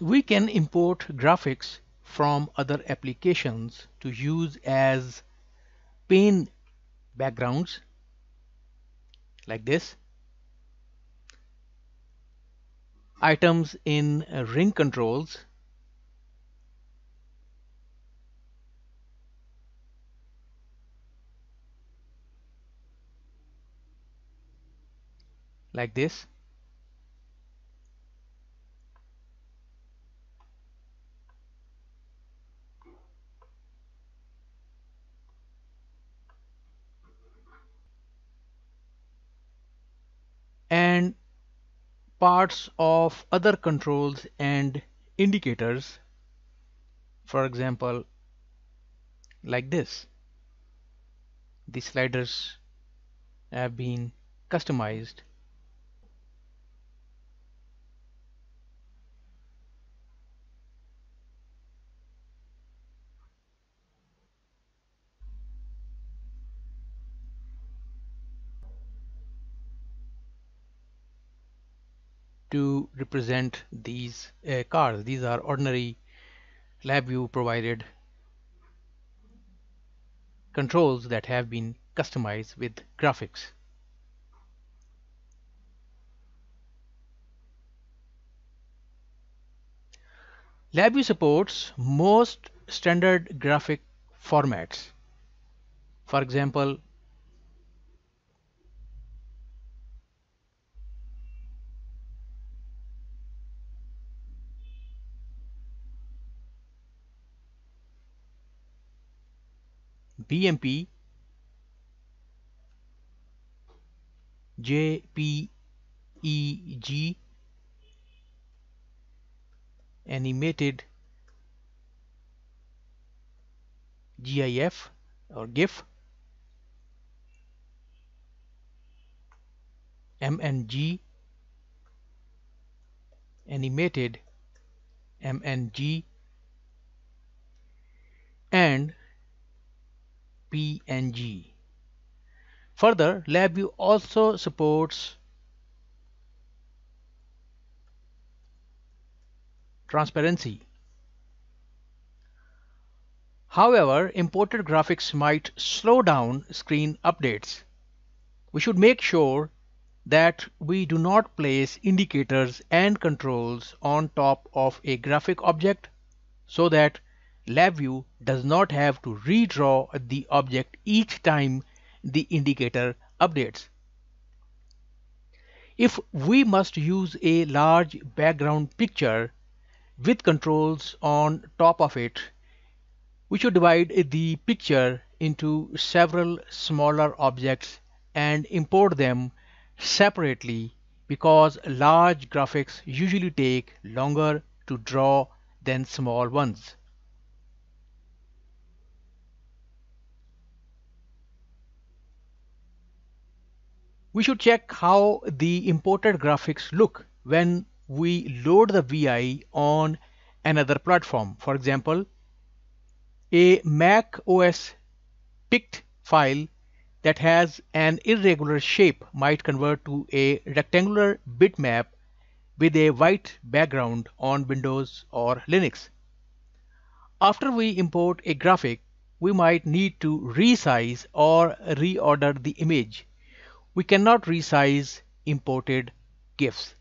We can import graphics from other applications to use as pane backgrounds like this. Items in uh, ring controls. Like this and parts of other controls and indicators. For example like this. The sliders have been customized to represent these uh, cars. These are ordinary LabVIEW provided controls that have been customized with graphics. LabVIEW supports most standard graphic formats. For example, BMP, JPEG, animated GIF or GIF, MNG, animated MNG, and PNG. Further, LabVIEW also supports transparency. However, imported graphics might slow down screen updates. We should make sure that we do not place indicators and controls on top of a graphic object so that LabVIEW does not have to redraw the object each time the indicator updates. If we must use a large background picture with controls on top of it, we should divide the picture into several smaller objects and import them separately because large graphics usually take longer to draw than small ones. We should check how the imported graphics look when we load the VI on another platform. For example, a Mac OS pict file that has an irregular shape might convert to a rectangular bitmap with a white background on Windows or Linux. After we import a graphic, we might need to resize or reorder the image we cannot resize imported GIFs.